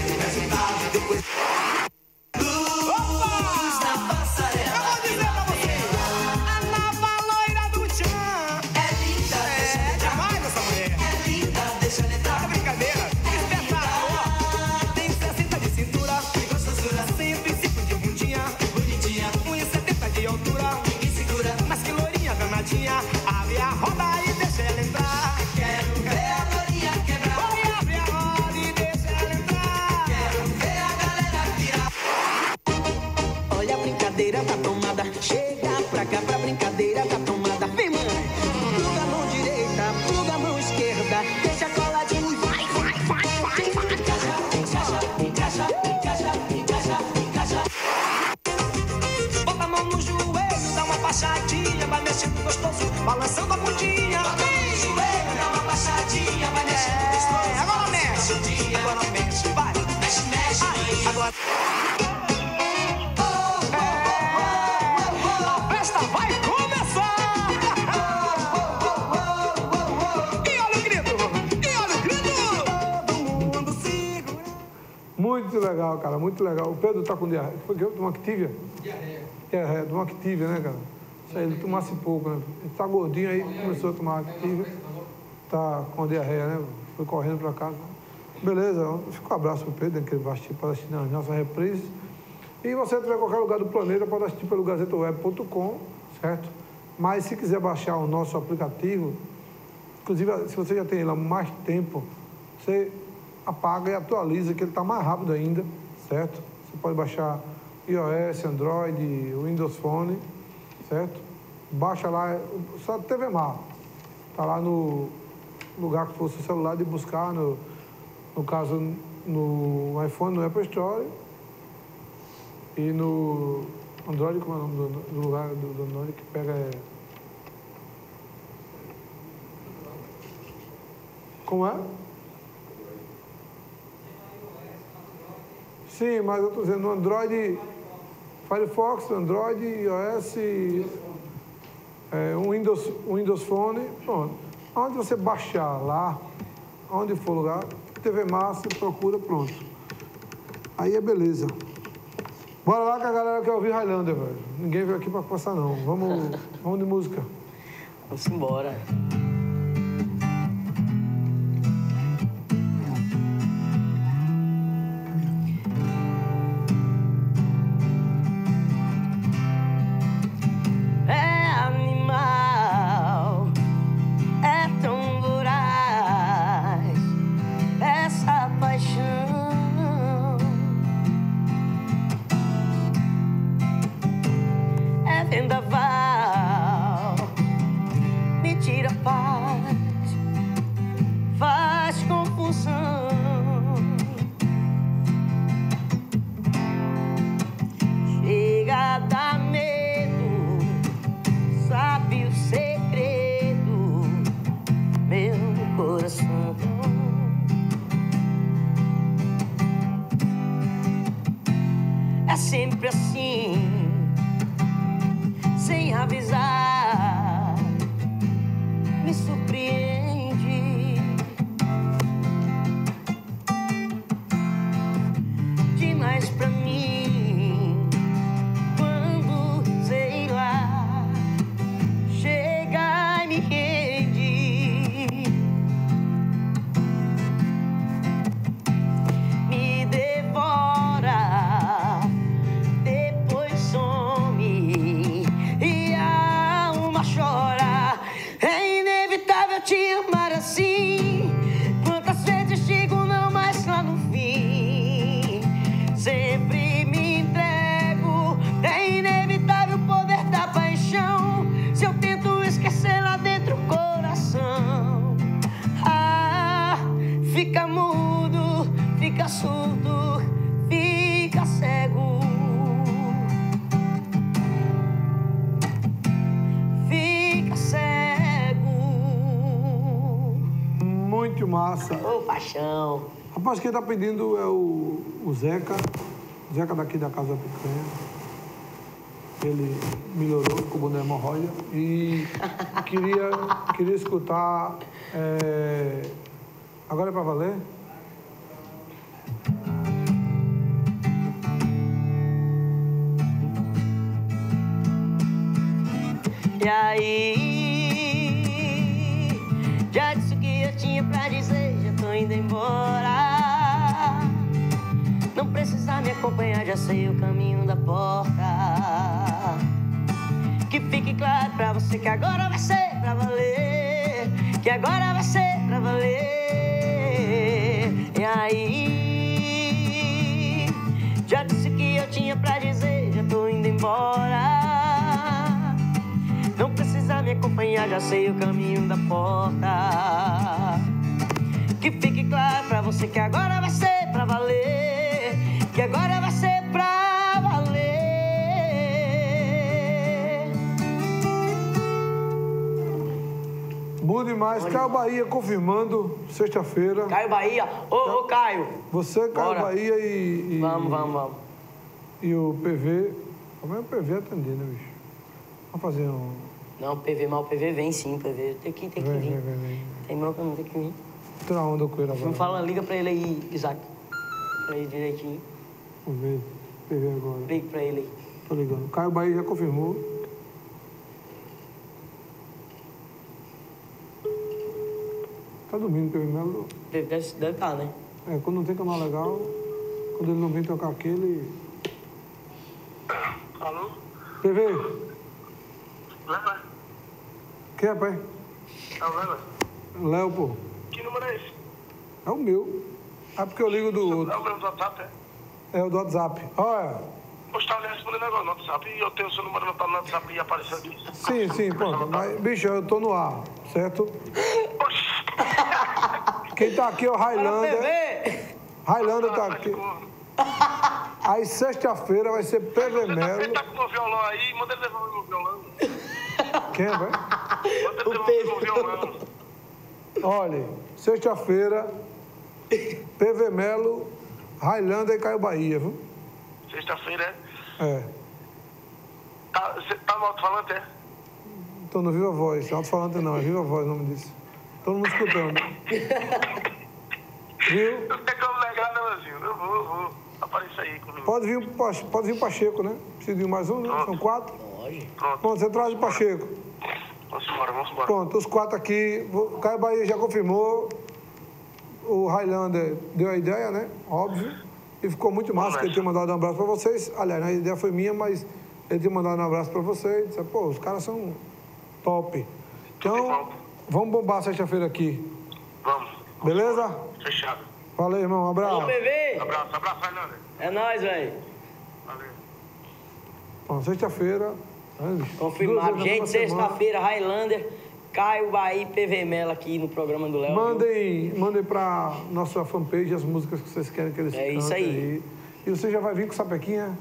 muito legal. O Pedro tá com diarreia. Foi que eu tomou Activia? Diarreia. É, é, tomou Activia, né, cara? Isso aí, ele tomasse pouco, né? Ele tá gordinho aí, começou a tomar Activia. Tá com diarreia, né? Foi correndo pra casa. Beleza, fica um abraço pro Pedro, que ele vai assistir, pode assistir nas nossas reprises. E você tiver em qualquer lugar do planeta, pode assistir pelo gazetaweb.com, certo? Mas se quiser baixar o nosso aplicativo, inclusive se você já tem ele há mais tempo, você apaga e atualiza, que ele está mais rápido ainda, certo? Você pode baixar iOS, Android, Windows Phone, certo? Baixa lá, só TV Mar. Está lá no lugar que for seu celular de buscar, no, no caso no iPhone, no Apple Store. E no Android, como é o nome do, do lugar do, do Android que pega é. Como é? Sim, mas eu estou dizendo no Android, Firefox, Android, iOS, é, um Windows, um Windows Phone, pronto. Onde você baixar lá, onde for lugar, TV Massa, procura, pronto. Aí é beleza. Bora lá que a galera quer ouvir Highlander, velho. Ninguém veio aqui para passar, não. Vamos, vamos de música. Vamos embora. É vendaval, Muito massa. Ô, paixão. Rapaz, quem tá pedindo é o, o Zeca, Zeca daqui da Casa Picanha. Ele melhorou, ficou bom da hemorroida. E queria, queria escutar. é, Agora é pra valer? E aí? Precisa me acompanhar, já sei o caminho da porta. Que fique claro pra você que agora vai ser pra valer. Que agora vai ser pra valer. E aí? Já disse o que eu tinha pra dizer, já tô indo embora. Não precisa me acompanhar, já sei o caminho da porta. Que fique claro pra você que agora vai ser pra valer. Que agora vai ser pra valer. Bom demais. Caio Bahia confirmando, sexta-feira. Caio Bahia. Ô, ô, Caio. Você, Caio Bora. Bahia e, e. Vamos, vamos, vamos. E o PV. Como é o PV atender, né, bicho? Vamos fazer um. Não, PV mal, PV vem sim, PV. Tem que, tem que Vem, vir. vem, vem, vem. Tem mal que não tem que vir. Tirar onda com ele agora. Me fala, liga pra ele aí, Isaac. Pra ele direitinho. Vamos ver. PV agora. Liga pra ele aí. Tô ligando. Caio Bahia já confirmou. Tá dormindo, PV Melo. Deve deve estar, tá, né? É, quando não tem canal legal, quando ele não vem tocar aquele. Alô? PV, Leva? quem é, pai? É o Leva? Léo, pô. Que número é esse? É o meu. É porque eu ligo do É outro. o meu do WhatsApp, é? É o do WhatsApp. Olha. Poxa, tá respondendo agora no WhatsApp e eu tenho o seu número anotado no WhatsApp e apareceu aqui. Sim, sim, pronto. Mas, bicho, eu tô no ar, certo? Quem tá aqui é o Highlander. PV! Highlander tá aqui. Aí sexta-feira vai ser PV Ele Melo. tá com o meu violão aí, manda ele levar o meu violão. Quem é, velho? Manda ele levar o meu violão. Olha, sexta-feira, PV Melo, Highlander e Caio Bahia, viu? Sexta-feira, é? É. Tá, você tá no alto-falante, é? Tô no Viva Voz. Alto-falante não, é Viva Voz o nome disso. Todo mundo escutando. Viu? Não tem como negar, não, Brasil. Eu vou, eu vou. Apareça aí comigo. Pode vir, pode vir o Pacheco, né? Precisa de mais um, né? São quatro. Pronto, Pronto, você traz o Pacheco. vamos embora, vamos embora. Pronto, os quatro aqui. O Caio Bahia já confirmou. O Highlander deu a ideia, né? Óbvio. E ficou muito massa, que ele tinha mandado um abraço pra vocês. Aliás, a ideia foi minha, mas ele tinha mandado um abraço pra vocês. Disse, Pô, os caras são top. Então, vamos bombar sexta-feira aqui. Vamos. Beleza? Fechado. Valeu, irmão. Um Ô, abraço. PV! Abraço, abraço, Fernanda. É nóis, velho. Valeu. Bom, sexta-feira. né, Confirmado. Gente, sexta-feira, Highlander, Caio Bahia e PV Melo aqui no programa do Léo. Mandem, mandem pra nossa fanpage as músicas que vocês querem que eles É isso aí. E você já vai vir com sapequinha?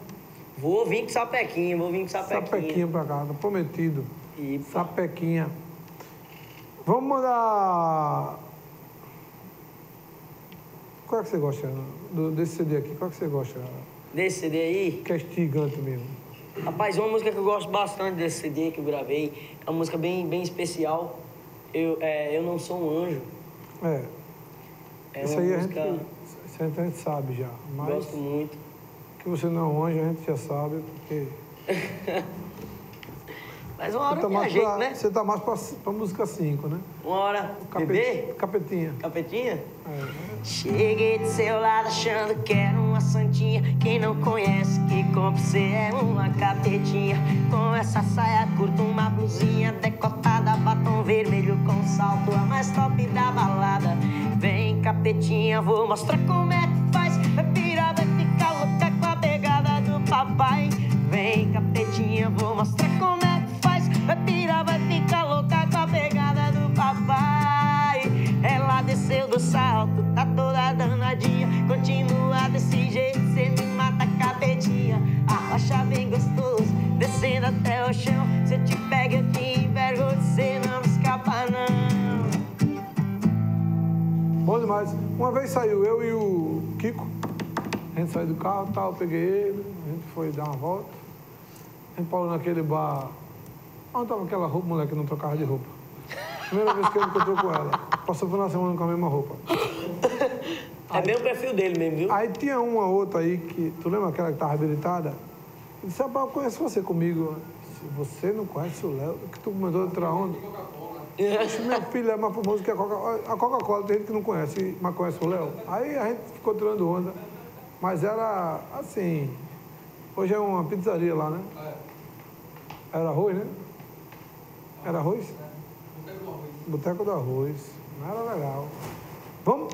Vou vir com sapequinha, vou vir com sapequinha. Sapequinha pra cá, tá prometido. E Sapequinha. Vamos mandar. Qual é que você gosta do- desse CD aqui? Qual é que você gosta? desse CD aí, Que é mesmo. Rapaz, uma música que eu gosto bastante desse CD que eu gravei, é uma música bem, bem especial. Eu, é, eu Não Sou um Anjo. É. É isso aí a música gente, isso aí a gente sabe já. Mas gosto muito. que você não é um anjo, a gente já sabe, porque. Mas uma hora Você tá a mais, jeito, pra, né? você tá mais pra, pra música 5, né? Uma hora, Capet- bebê, Capetinha. capetinha. É. Cheguei do seu lado achando que era uma santinha. Quem não conhece, que compra, você é uma capetinha. Com essa saia curta, uma blusinha decotada, batom vermelho com salto amarelo. capetinha, vou mostrar como é que faz. Vai pirar, vai ficar louca com a pegada do papai. Vem, capetinha, vou mostrar como que faz. Vai ficar louca com a pegada do papai. Ela desceu do salto, tá toda danadinha. Continua desse jeito, cê me mata, capetinha. Arrocha bem gostoso, descendo até o chão. Se eu te pego, eu te envergo, cê não escapa, não. Bom demais. Uma vez saiu eu e o Kiko. A gente saiu do carro tal, eu peguei ele, a gente foi dar uma volta. A gente parou naquele bar. Onde tava aquela roupa, mulher que não trocava de roupa? Primeira vez que ele encontrou com ela. Passou por uma semana com a mesma roupa. É bem o perfil dele mesmo, viu? Aí tinha uma outra aí que. Tu lembra aquela que estava habilitada? Eu disse, rapaz, eu conheço você comigo. Se você não conhece o Léo, que tu mandou outra onda. Oxe, minha filha é mais famosa que a Coca-Cola. A Coca-Cola tem gente que não conhece, mas conhece o Léo. Aí a gente ficou tirando onda. Mas era assim. Hoje é uma pizzaria lá, né? Era arroz, né? Era arroz? Boteco do arroz. Não era legal. Vamos?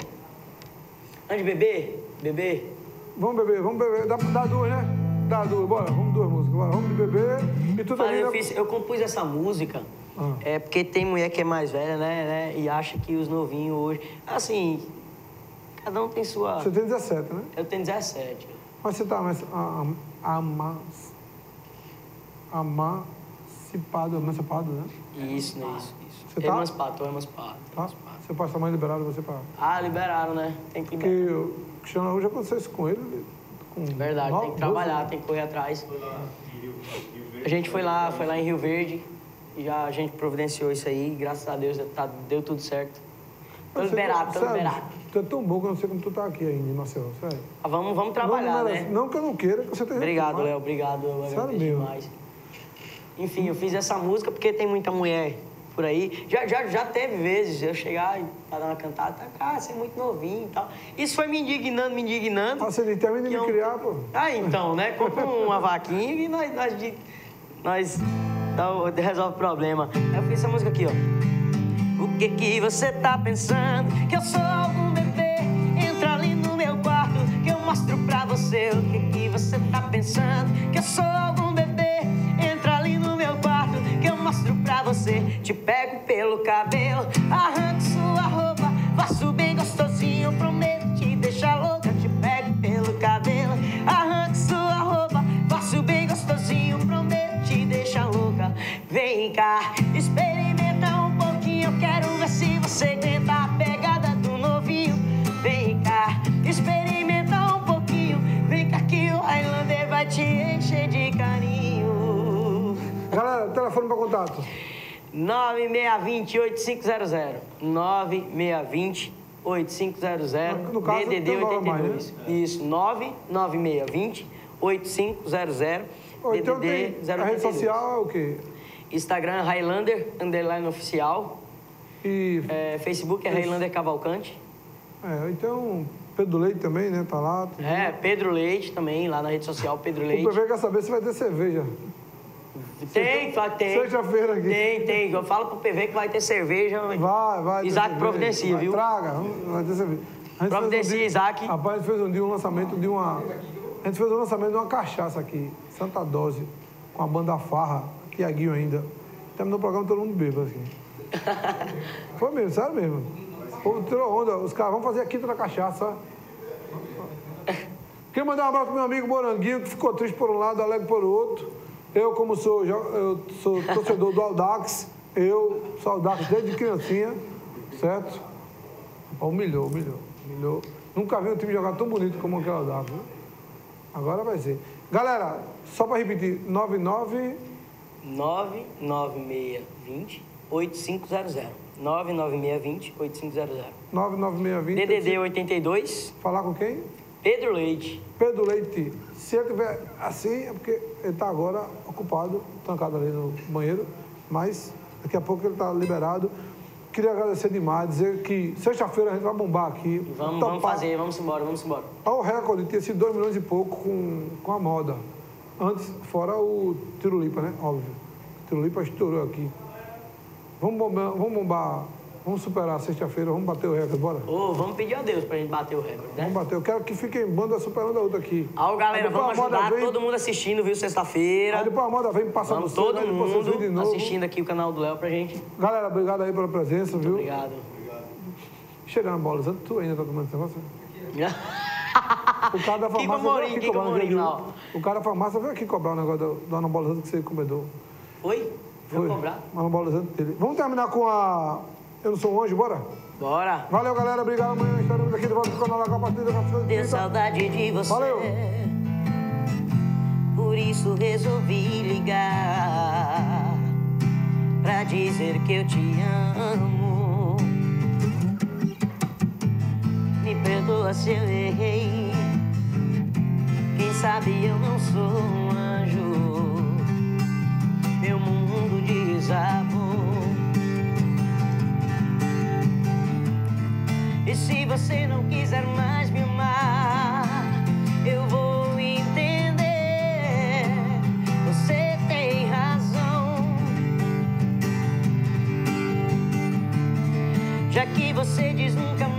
Antes de beber, beber. Vamos beber, vamos beber. Dá, dá duas, né? Dá duas, bora. Vamos duas músicas. Bora. Vamos de beber. E tu Fala, também. eu, né? fiz- eu compus essa música Ah. é porque tem mulher que é mais velha, né, né? E acha que os novinhos hoje. Assim, cada um tem sua. Você tem 17, né? Eu tenho 17. Mas você tá mais a- a- amas- emancipado, emancipado, né? Isso, né? Isso, isso. Você tá? Emancipado, tô emancipado. Tá? Seu pai e sua mãe liberaram você pra... Ah, liberaram, né? Tem que Porque liberar. o Cristiano Araújo aconteceu isso com ele. Com Verdade, tem que trabalhar, tem que correr atrás. A gente foi lá, foi lá em Rio Verde. E já a gente providenciou isso aí, graças a Deus tá, deu tudo certo. Tô liberado, tô sério, liberado. Tu é tão bom que eu não sei como tu tá aqui ainda Maceió, sério. Ah, vamos, vamos Não, trabalhar, não, merece. né? não que eu não queira, que você tenha Obrigado, Léo, obrigado. Eu Sério mesmo? demais. Enfim, eu fiz essa música porque tem muita mulher por aí. Já, já, já teve vezes eu chegar e pra dar uma cantada, tá, cara, você é muito novinho e tal. Isso foi me indignando, me indignando. Ah, você termina de me criar, pô. Ah, então, né? Compra uma vaquinha e nós, nós, nós resolve o problema. Aí eu fiz essa música aqui, ó. O que que você tá pensando? Que eu sou algum bebê? Entra ali no meu quarto que eu mostro pra você. O que você. Te pego pelo cabelo, arranco sua roupa, faço bem gostosinho, prometo te deixar louca. Te pego pelo cabelo, arranco sua roupa, faço bem gostosinho, prometo te deixar louca. Vem cá, experimenta um pouquinho, eu quero ver se você aguenta a pegada do novinho. Vem cá, experimenta um pouquinho, vem cá que o Highlander vai te encher de carinho. Galera, telefone para contato. 9620-8500. 9620-8500. No caso, DDD tem um nove a mais, 82. Isso, 99620-8500. Ou então DDD tem a rede 082. social é o quê? Instagram Highlander, underline oficial. E, É, Facebook é Highlander Cavalcante. é, então, Pedro Leite também, né? Tá lá. tudo. É, Pedro Leite também, lá na rede social Pedro O Leite. PV quer saber se vai ter cerveja. Tem, fa- tem. Sexta-feira aqui. Tem, tem. Eu falo pro PV que vai ter cerveja. Vai, vai. Isaac providencia, viu? Traga, vai ter cerveja. Providencia, um dia- Isaac. Rapaz, a gente fez um dia um lançamento de uma. A gente fez um lançamento de uma cachaça aqui, Santa Dose, com a banda Farra, Tiaguinho ainda. Terminou o programa todo mundo bêbado aqui. Foi mesmo, sério mesmo. O povo tirou onda, os caras, vamos fazer a quinta da cachaça. Queria mandar um abraço pro meu amigo Moranguinho, que ficou triste por um lado, alegre por outro. Eu, como sou, eu sou torcedor do Aldax, eu sou Aldax desde criancinha, certo? Humilhou, humilhou, humilhou. Nunca vi um time jogar tão bonito como aquele Aldax, viu? Agora vai ser. Galera, só para repetir, 99 99620 8500. 99620 8500. 99620. DDD 82, Falar com quem? Pedro Leite. Pedro Leite. Se ele tiver assim, é porque ele está agora ocupado, trancado ali no banheiro, mas daqui a pouco ele está liberado. Queria agradecer demais, dizer que sexta-feira a gente vai bombar aqui. Vamos, Topar- vamos fazer, vamos embora, vamos embora. Olha o recorde, tinha sido 2 milhões e pouco com, com a moda. Antes, fora o Tirulipa, né? Óbvio. O Tirulipa estourou aqui. Vamos bombar, vamos bombar Vamos superar sexta-feira, vamos bater o recorde, bora. Ô, vamos pedir a Deus pra gente bater o recorde, né? Vamos bater. Eu quero que fiquem banda superando a outra aqui. Ó, galera, Aí vamos ajudar vem- todo mundo assistindo, viu? Aí Sexta-feira. depois a moda vem passa Vamos você, todo aí vêm de mundo novo. assistindo aqui o canal do Léo pra gente. Galera, obrigado aí pela presença, viu? Obrigado. Cheirando a bola, tu ainda tá tomando esse negócio? O cara da farmácia veio Amorim, aqui Kiko cobrar lá, dia. O cara da farmácia veio aqui cobrar o negócio do, do anabolizante que você encomendou. Oi? Vou cobrar? O anabolizante dele. Vamos terminar com a... Eu não sou um anjo, bora? Bora. Valeu, galera. Obrigado. Amanhã estaremos aqui de volta com o canal da Partida. Tenho saudade de você. Valeu. Por isso resolvi ligar pra dizer que eu te amo. Me perdoa se eu errei. Quem sabe eu não sou um anjo. Meu mundo desabou. Se você não quiser mais me amar, eu vou entender. Você tem razão. Já que você diz nunca mais